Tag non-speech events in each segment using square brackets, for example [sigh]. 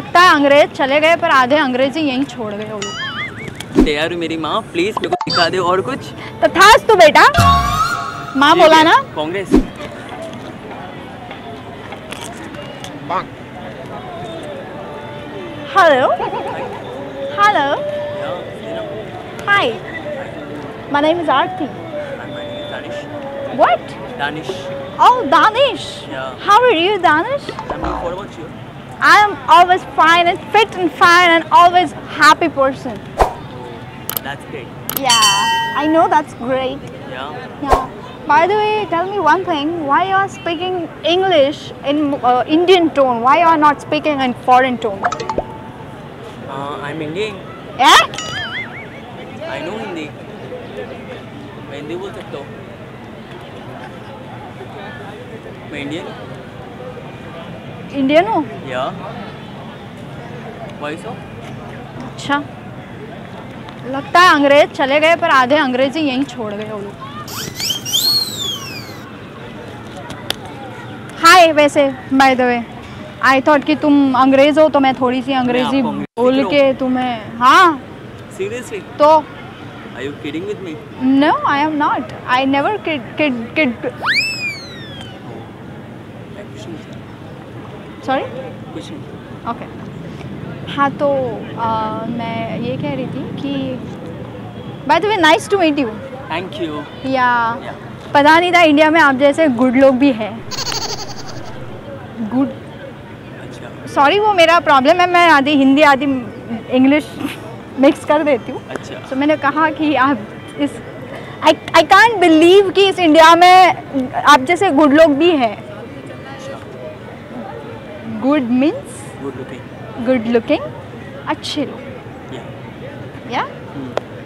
लगता है अंग्रेज़ चले गए पर आधे अंग्रेज़ी यहीं छोड़ गए वो लोग तैयार हो मेरी माँ प्लीज़ मेरे को दिखा दे और कुछ तो था तू बेटा माँ बोला ना Congress hello hello hi my name is Aarti I'm my name is Danish. What Danish. Oh, Danish. Yeah. How are you, Danish? I'm good. What about you? I am always fine and fit and fine and always happy person. That's great. Yeah, I know that's great. Yeah. Yeah. By the way, tell me one thing. Why you are speaking English in uh, Indian tone? Why you are not speaking in foreign tone? Uh, I'm Indian. Yeah? I know Hindi मैं हिंदी बोल सकता हूँ मैं Indian Indian हो? या voice हो अच्छा। लगता है अंग्रेज़ चले गए पर आधे अंग्रेज़ी यहीं छोड़ गए वो लोग। हाय वैसे by the way I thought कि तुम अंग्रेज़ हो तो मैं थोड़ी सी अंग्रेज़ी बोल के तुम्हें हाँ। सीरियसली तो are you kidding with me no I am not I never kid kid kid कुछ नहीं सॉरी कुछ नहीं। ओके हाँ तो आ, मैं ये कह रही थी कि by the way nice to meet you thank you या पता नहीं था इंडिया में आप जैसे गुड लोग भी हैं। गुड अच्छा। सॉरी वो मेरा प्रॉब्लम है मैं आधी हिंदी आधी इंग्लिश मिक्स कर देती हूँ। अच्छा। तो मैंने कहा कि आप इस आई आई कांट बिलीव कि इस इंडिया में आप जैसे गुड लोग भी हैं। अच्छा good means good looking good looking अच्छे लोग। या या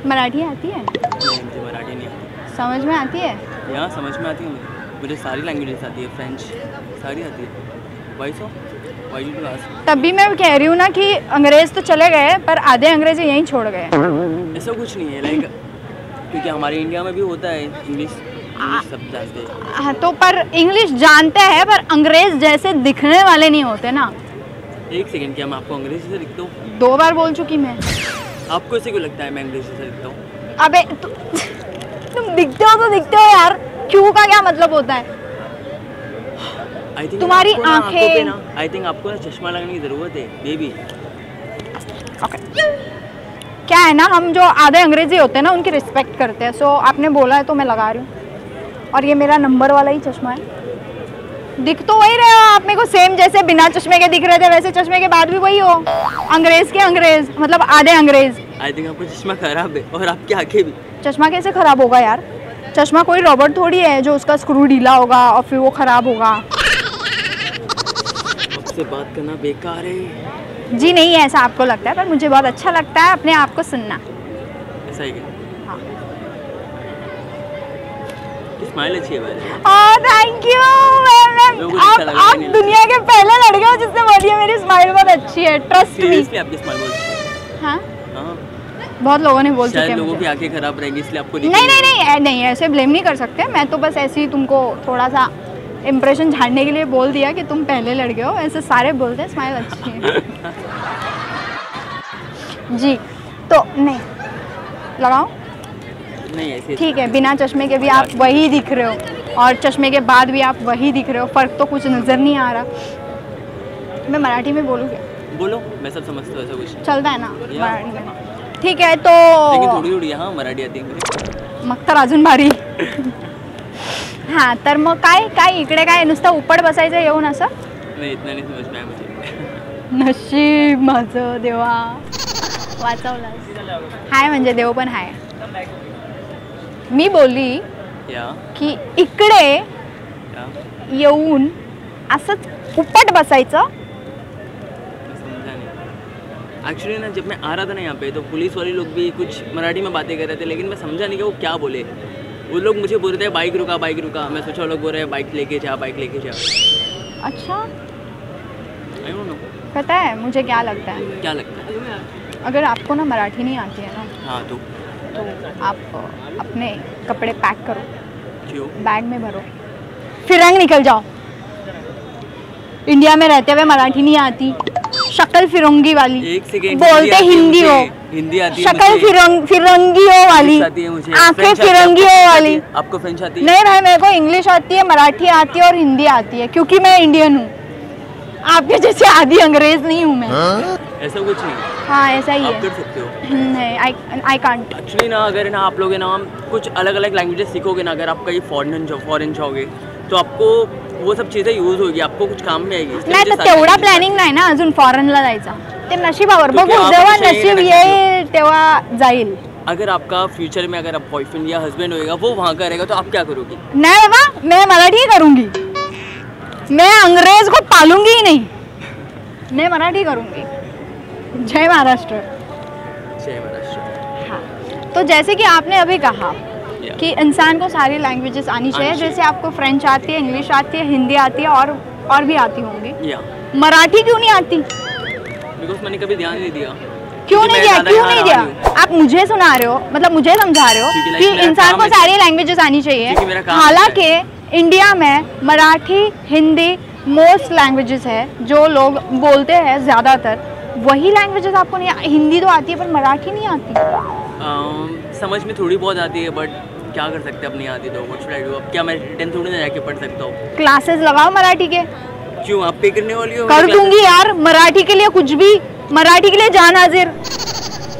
मराठी आती है नहीं मुझे मराठी नहीं आती। समझ में आती है? यहाँ समझ में आती है मुझे। मुझे सारी लैंग्वेजेस आती है फ्रेंच सारी आती है। वॉइस हो वाई यू तब भी मैं कह रही हूँ ना कि अंग्रेज़ तो चले गए पर आधे अंग्रेज़ यहीं छोड़ गए। ऐसा कुछ नहीं है लाइक क्योंकि हमारे इंडिया में भी होता है इंग्लिश हैं तो पर इंग्लिश जानते हैं पर अंग्रेज़ जैसे दिखने वाले नहीं होते ना। एक सेकंड क्या मैं आपको अंग्रेज़ी से लिखता हूँ? दो बार बोल चुकी मैं। आपको इसे क्यों लगता है मैं अंग्रेज़ी से लिखता हूँ? अबे तु, तुम दिखते हो तो दिखते हो यार। क्यों का क्या मतलब होता है? तुम्हारी आंखें- आई थिंक आपको ना चश्मा लगाने की ज़रूरत है बेबी क्या है ना हम जो आधे अंग्रेज़ी होते हैं ना उनकी रिस्पेक्ट करते हैं। सो आपने बोला है तो मैं लगा रही हूँ। और ये मेरा नंबर वाला ही चश्मा है। दिख तो वही रहे हो आप मेरे को सेम जैसे बिना चश्मे के दिख रहे थे वैसे चश्मे के बाद भी वही हो। अंग्रेज़ के अंग्रेज़ मतलब आधे अंग्रेज़। आई थिंक आपका चश्मा खराब है और आपकी आँखें भी। चश्मा कैसे खराब होगा यार? चश्मा कोई रॉबर्ट थोड़ी है जो उसका स्क्रू ढीला होगा और फिर वो खराब होगा। आपसे बात करना बेकार है। जी नहीं ऐसा आपको लगता है पर मुझे बहुत अच्छा लगता है अपने आप को सुनना। ऐसा ही क्या हाँ स्माइल अच्छी है भाई। थैंक यू अच्छा आप आप। दुनिया के पहले लड़के हो जिसने बोली है मेरी स्माइल बहुत अच्छी है ट्रस्ट मी सीरियसली आपकी स्माइल बहुत अच्छी है। हाँ? हाँ। बहुत लोगों ने बोल चुके शायद हैं लोगों की आँखें खराब रहेंगी इसलिए आपको नहीं नहीं नहीं नहीं ऐसे ब्लेम नहीं कर सकते। मैं तो बस ऐसे ही तुमको थोड़ा सा इम्प्रेशन झाड़ने के लिए बोल दिया कि तुम पहले लड़के हो। ऐसे सारे बोलते हैं स्माइल अच्छी है। [laughs] जी तो नहीं लगाओ। नहीं ऐसे ठीक है बिना चश्मे के भी आप वही दिख रहे हो। और चश्मे के बाद भी आप वही दिख रहे हो फ़र्क तो कुछ नज़र नहीं आ रहा। मैं मराठी में बोलूँ क्या? बोलो मैं सब समझता हूँ ऐसा कुछ चलता है ना या। मराठी में। ठीक है तो लेकिन थोडी थोडी हाँ मराठी आती मग तर अजून भारी। हाँ तर मग काय काय इकडे काय नुसतं उपट बसायचं येऊन असं? नहीं इतना नहीं में मुझे नशीब माझं देवा. वाचवलं हाय म्हणजे देव पण हाय. मी बोलली की इकडे येऊन असंच उपट बसायचं. एक्चुअली ना जब मैं आ रहा था ना यहाँ पे तो पुलिस वाले लोग भी कुछ मराठी में बातें कर रहे थे लेकिन मैं समझा नहीं कि वो क्या बोले। वो लोग मुझे बोल रहे थे बाइक रुका बाइक रुका। मैं सोचा वो लोग बोल रहे हैं बाइक लेके जा बाइक लेके जा। अच्छा। आई डोंट नो पता है मुझे क्या लगता है? क्या लगता है? अगर आपको ना मराठी नहीं आती है ना हाँ तो। तो आप अपने कपड़े पैक करो। क्यों? बैग में भरो। फिर रंग निकल जाओ। इंडिया में रहते हुए मराठी नहीं आती। शक्ल फिरंगी वाली। बोलते हिंदी हो। हिंदी आती शक्ल फिरंग फिरंगियों वाली। आँखें आती है, वाली आपको फ्रेंच आती है? नहीं भाई मेरे को इंग्लिश आती है मराठी आती है और हिंदी आती है क्योंकि मैं इंडियन हूँ। आपके जैसे आधी अंग्रेज़ नहीं हूँ मैं। ऐसा कुछ नहीं? हाँ ऐसा ही आप है। कर सकते हो। [laughs] नहीं आई कांट एक्चुअली ना अगर ना आप लोग है ना कुछ अलग अलग लैंग्वेजेस सीखोगे ना अगर आप कहीं फॉरेन फॉरेन जाओगे तो आपको वो सब चीज़ें यूज़ होगी आपको कुछ काम में आएगी। नाही तर सारी तेवढा प्लॅनिंग नाही ना अजून फॉरेनला जायचा. ते नशिबावर तो बघू जेव्हा नशीब येईल तेव्हा जाईल. अगर आपका फ्यूचर में अगर आप बॉयफ्रेंड या हस्बैंड होएगा वो वहाँ का रहेगा तो आप क्या करोगी? नहीं बाबा मैं मराठी करूँगी. मैं अंग्रेज़ को पालूँगी ही नहीं. मैं मराठी करूँगी. जय महाराष्ट्र। जय महाराष्ट्र। हाँ। तो जैसे कि आपने अभी कहा Yeah. कि इंसान को सारी लैंग्वेजेस आनी चाहिए जैसे आपको फ्रेंच आती है इंग्लिश आती है हिंदी आती है और और भी आती होंगी। मराठी क्यों नहीं आती? बिकॉज़ मैंने कभी ध्यान नहीं दिया। क्यों नहीं दिया? क्यों नहीं दिया? आप मुझे सुना रहे हो मतलब मुझे समझा रहे हो कि इंसान को सारी लैंग्वेजेस आनी चाहिए। हालाँकि इंडिया में मराठी हिंदी मोस्ट लैंग्वेजेस है जो लोग बोलते हैं ज़्यादातर। वही लैंग्वेजेस आपको नहीं हिंदी तो आती है पर मराठी नहीं आती? अम, समझ में थोड़ी बहुत आती है बट क्या कर सकते हैं अब नहीं आती तो? व्हाट शुड आई डू अब क्या मैं रिटर्न थोड़ी ना जाके पढ़ सकता हूँ? क्लासेस लगाओ मराठी के। क्यों आप पे करने वाली हो? कर दूँगी यार मराठी के लिए कुछ भी। मराठी के लिए जान हाजिर।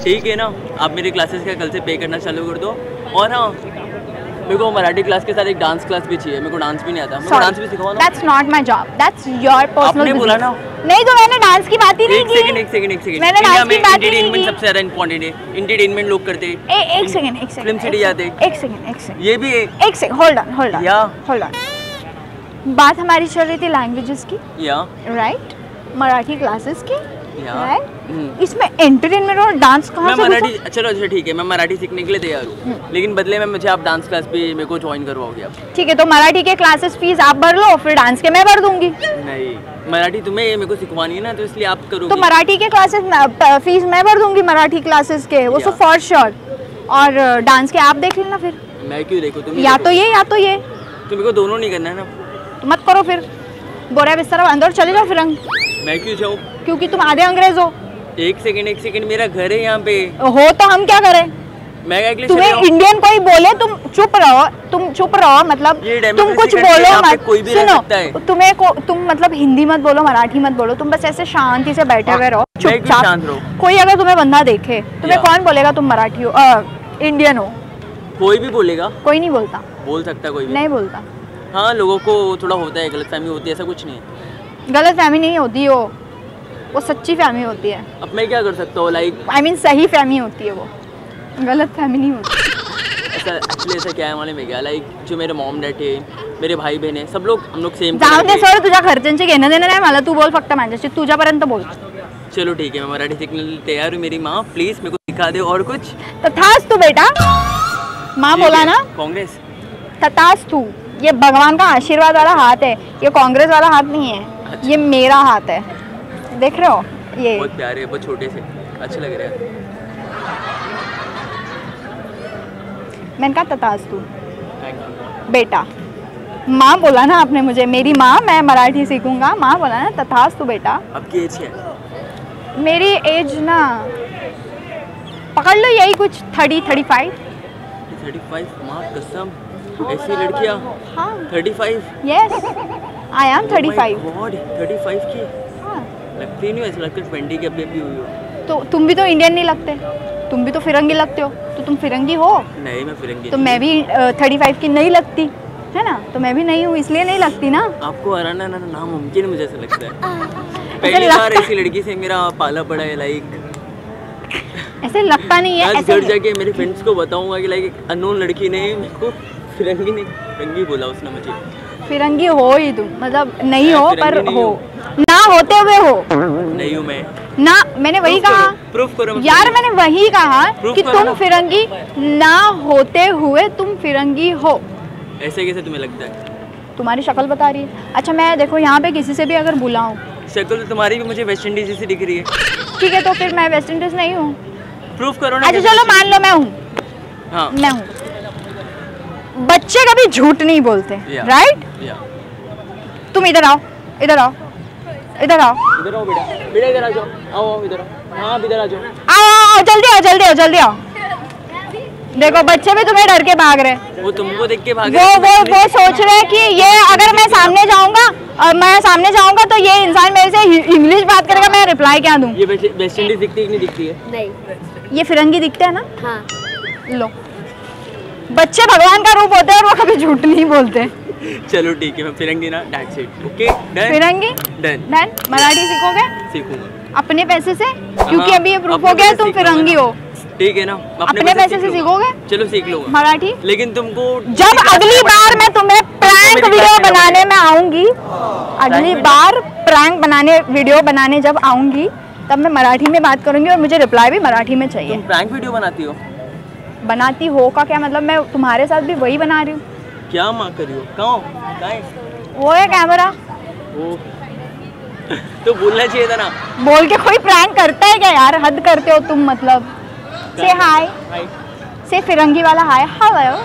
ठीक है ना? आप मेरे क्लासेस का कल से पे करना चालू कर दो। और हाँ मेरे को मराठी क्लास के साथ एक डांस क्लास भी चाहिए। मेरे को डांस भी नहीं आता। मेरे को डांस भी सिखाओ that's not my job that's your personal आपने बोला ना। नहीं तो मैंने डांस की बात ही नहीं की। सेकंड एक सेकंड एक सेकंड मैंने डांस की बात ही नहीं की। सबसे ज़्यादा इंपॉर्टेंट है। एंटरटेनमेंट लोग करते। हैं एक सेकंड एक सेकंड फ़िल्म सिटी जाते। एक सेकंड एक सेकंड ये भी है एक second hold on hold on या। होल्ड ऑन बात हमारी चल रही थी लैंग्वेजेस की। या। राइट मराठी क्लासेस की। Right hmm. इसमें एंटरटेनमेंट और डांस मैं कहाँ से मराठी चलो अच्छा ठीक है मैं मराठी सीखने के लिए तैयार हम्म। हूँ लेकिन बदले में मुझे आप डांस क्लास भी मेरे को ज्वाइन करवाओगे आप। ठीक है तो मराठी के क्लासेस फ़ीस आप भर लो फिर डांस के मैं भर दूँगी। नहीं मराठी तुम्हें मेरे को सिखवानी है ना तो इसलिए आप करो तो मराठी के क्लासेस फ़ीस मैं भर दूँगी मराठी क्लासेस के वो सो फॉर श्योर और डांस के आप देख लेना फिर। मैं क्यों देखो तुम या तो ये या तो ये। तो मेरे को दोनों नहीं करना है ना। तो मत करो फिर। बोरा बिस्तर अंदर चले जाओ फिर मैं क्यों जाऊँ? क्योंकि तुम आधे अंग्रेज़ हो। एक सेकंड एक सेकंड मेरा घर है यहाँ पे। हो तो हम क्या करें? मैं तुम्हें इंडियन कोई बोले तुम चुप रहो तुम चुप रहो मतलब तुम कुछ बोलो मत कोई भी सकता सुनो तुम्हें को तुम मतलब हिंदी मत बोलो मराठी मत बोलो तुम बस ऐसे शांति से बैठे हाँ, हुए रहो चुपचाप। कोई अगर तुम्हें बंदा देखे तुम्हें कौन बोलेगा तुम मराठी हो इंडियन हो? कोई भी बोलेगा। कोई नहीं बोलता। बोल सकता कोई भी। नहीं बोलता। हाँ लोगों को थोड़ा होता है गलत फहमी होती है ऐसा कुछ नहीं गलत फहमी नहीं होती वो। वो सच्ची फहमी होती है। अब मैं क्या कर सकता हूँ लाइक आई मीन सही फहमी होती है वो। गलत फहमी नहीं होती। ऐसा एक्चुअली ऐसा क्या है है क्या? लाइक जो मेरे मॉम डैड है मेरे भाई बहन है सब लोग हम लोग सेम जाऊ दे सोड तुझ्या घरच्यांचे घेणं देणं नाही मला तू बोल फक्त माझ्याशी तुझ्यापर्यंत बोल। चलो ठीक है मैं मराठी सीखने के लिए तैयार हूँ मेरी माँ प्लीज़ मेरे को सिखा दे और कुछ। तथास तू बेटा। माँ बोला ना। कांग्रेस। तथास तू। ये भगवान का आशीर्वाद वाला हाथ है। ये कांग्रेस वाला हाथ नहीं है। ये मेरा हाथ है। देख रहे हो? ये। बहुत प्यारे बहुत छोटे से। अच्छे लग रहे हैं। मैंने कहा तथास तू। बेटा माँ बोला ना आपने मुझे मेरी माँ मैं मराठी सीखूँगा। माँ बोला ना तथास तू बेटा। आपकी एज है? मेरी एज ना पकड़ लो यही कुछ thirty thirty five thirty five? माँ कसम। ऐसी लड़कियाँ। हाँ। Thirty five? Yes I am thirty five thirty five की? हाँ। लगती नहीं ऐसा लगता ट्वेंटी की अभी अभी हुई हो? तो तुम भी तो इंडियन नहीं लगते। तुम भी तो फिरंगी लगते हो। तो तुम फिरंगी हो। नहीं मैं फिरेंगी तो मैं भी थर्टी फाइव की नहीं लगती है ना? तो मैं भी नहीं हूँ इसलिए नहीं लगती ना? आपको हराना ना नामुमकिन मुझे ऐसा लगता है। [laughs] पहली बार ऐसी लड़की से मेरा पाला पड़ा है लाइक ऐसे लगता नहीं है ऐसे घर जाके मेरे फ्रेंड्स को बताऊँगा कि लाइक अननोन लड़की ने मेरे को फिरंगी नहीं फिरंगी बोला उसने मुझे। फिरंगी हो ही तुम मतलब नहीं हो पर हो। ना होते हुए हो। नहीं हूँ मैं। ना मैंने वही कहा। करो यार मैंने वही कहा कि तुम फिरंगी ना होते हुए तुम फिरंगी हो। ऐसे कैसे तुम्हें लगता है? तुम्हारी शक्ल बता रही है। अच्छा मैं देखो यहाँ पे किसी से भी अगर बुलाऊं। शक्ल तो तुम्हारी भी मुझे वेस्ट इंडीज जैसी दिख रही है। ठीक है तो फिर मैं वेस्ट इंडीज नहीं हूँ। प्रूफ करो ना अच्छा चलो मान लो मैं हूँ। हाँ। मैं हूँ। बच्चे कभी झूठ नहीं बोलते राइट तुम इधर आओ इधर आओ इधर आओ। इधर आओ बेटा बेटा इधर आ जाओ आओ आओ इधर आओ। हाँ इधर आ जाओ। आओ जल्दी आओ जल्दी आओ जल्दी आओ। देखो बच्चे भी तुम्हें डर के भाग रहे हैं। वो तुमको देख के भागे वो वो वो सोच रहे हैं कि ये अगर मैं सामने जाऊँगा और मैं सामने जाऊँगा तो ये इंसान मेरे से इंग्लिश बात करेगा मैं रिप्लाई क्या दूँ? ये वेस्ट इंडीज दिखती है कि नहीं दिखती है? नहीं। ये फिरंगी दिखता है ना? हाँ। लो। बच्चे भगवान का रूप होते हैं और वो कभी झूठ नहीं बोलते। चलो ठीक है मैं फिरेंगी ना इट ओके डन फिरंगी? डन डन मराठी सीखोगे? सीखूँगा। अपने पैसे से? क्योंकि हाँ, अभी ये प्रूफ हो गया तुम फिरंगी ना। हो। ठीक है ना? अपने अपने पैसे से सीखोगे? चलो सीख लूँगा। मराठी? लेकिन तुमको जब अगली बार मैं तुम्हें प्रैंक वीडियो बनाने में आऊँगी अगली बार प्रैंक बनाने वीडियो बनाने जब आऊँगी तब मैं मराठी में बात करूँगी और मुझे रिप्लाई भी मराठी में चाहिए। तुम प्रैंक वीडियो बनाती हो? बनाती हो का क्या मतलब? मैं तुम्हारे साथ भी वही बना रही हूँ। क्या माँ करी हो? कहाँ हो? कहाँ वो है कैमरा वो। तो बोलना चाहिए था ना। बोल के कोई प्रैंक करता है क्या यार? हद करते हो तुम मतलब। से हाय हाय से फिरंगी वाला हाय हेलो